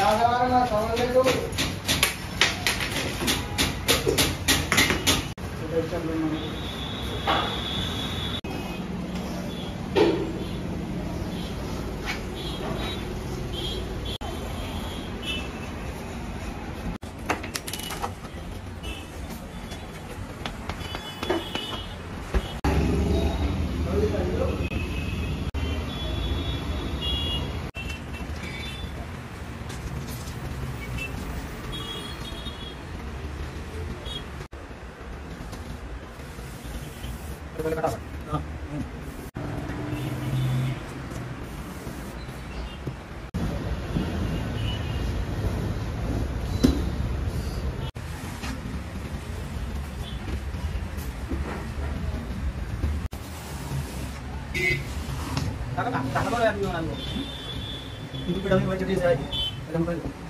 Thank you. Kakak, kakak boleh ambil orang dulu. Itu pedangnya macam dia saja. Pedang-pedang.